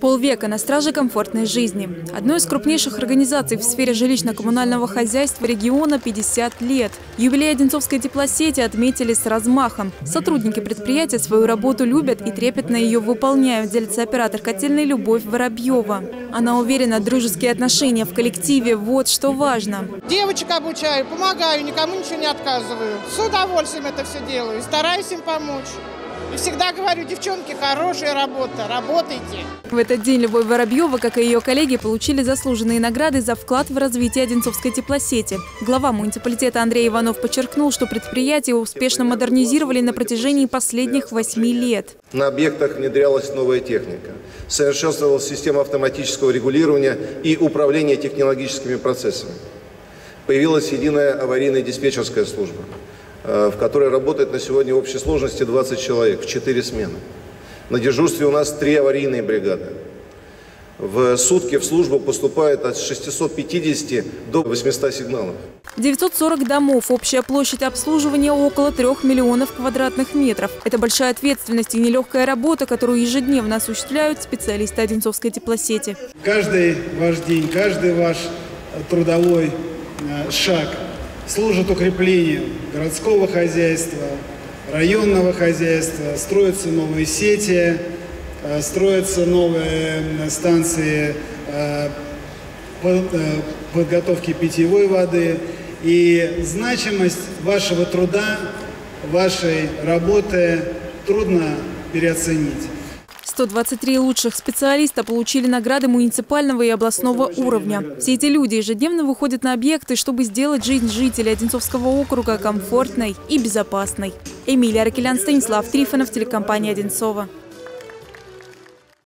Полвека на страже комфортной жизни. Одной из крупнейших организаций в сфере жилищно-коммунального хозяйства региона 50 лет. Юбилей Одинцовской теплосети отметили с размахом. Сотрудники предприятия свою работу любят и трепетно ее выполняют, делится оператор котельной Любовь Воробьева. Она уверена, дружеские отношения в коллективе – вот что важно. Девочек обучаю, помогаю, никому ничего не отказываю. С удовольствием это все делаю, стараюсь им помочь. И всегда говорю, девчонки, хорошая работа, работайте. В этот день Любовь Воробьева, как и ее коллеги, получили заслуженные награды за вклад в развитие Одинцовской теплосети. Глава муниципалитета Андрей Иванов подчеркнул, что предприятие успешно модернизировали на протяжении последних восьми лет. На объектах внедрялась новая техника. Совершенствовалась система автоматического регулирования и управления технологическими процессами. Появилась единая аварийная диспетчерская служба. Э, в которой работает на сегодня в общей сложности 20 человек в 4 смены. На дежурстве у нас 3 аварийные бригады. В сутки в службу поступает от 650 до 800 сигналов. 940 домов, общая площадь обслуживания около 3 миллионов квадратных метров. Это большая ответственность и нелегкая работа, которую ежедневно осуществляют специалисты Одинцовской теплосети. Каждый ваш день, каждый ваш трудовой э, шаг – служат укреплению городского хозяйства, районного хозяйства, строятся новые сети, э, строятся новые станции э, э, подготовки питьевой воды. И значимость вашего труда, вашей работы трудно переоценить. 123 лучших специалиста получили награды муниципального и областного уровня. Все эти люди ежедневно выходят на объекты, чтобы сделать жизнь жителей Одинцовского округа комфортной и безопасной. Эмилия Аркелян, Станислав Трифонов, телекомпания «Одинцова».